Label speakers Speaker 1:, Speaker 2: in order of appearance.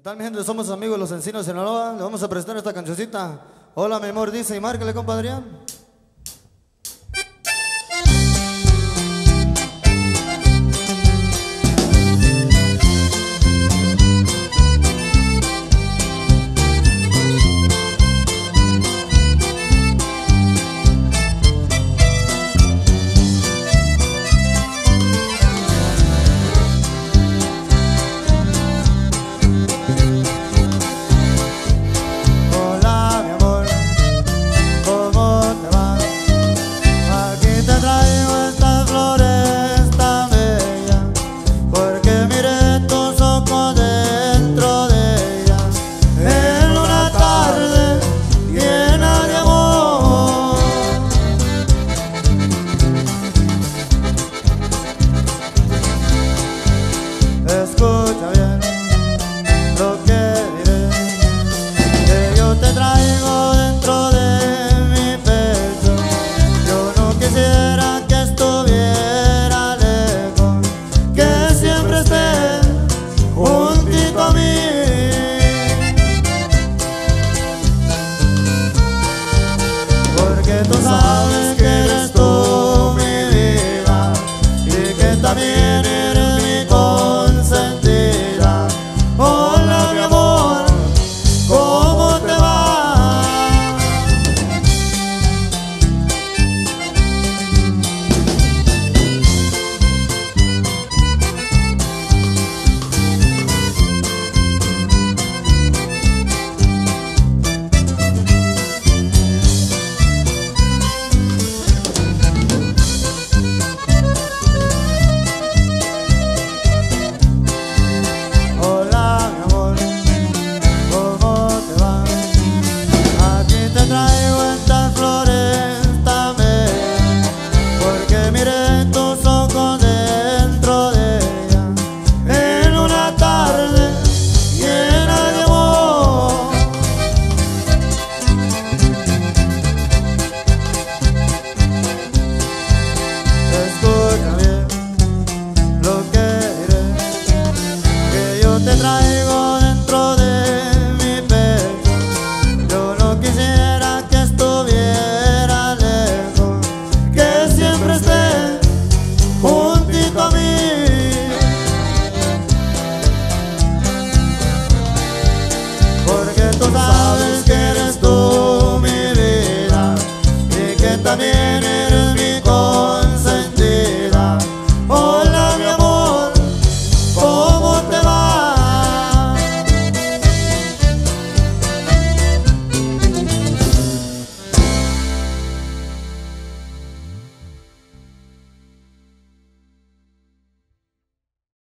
Speaker 1: ¿Qué tal, mi gente? Somos amigos los Encinos de Sinaloa. Le vamos a presentar esta cancioncita. Hola, mi amor, dice. Y márcale, compadre.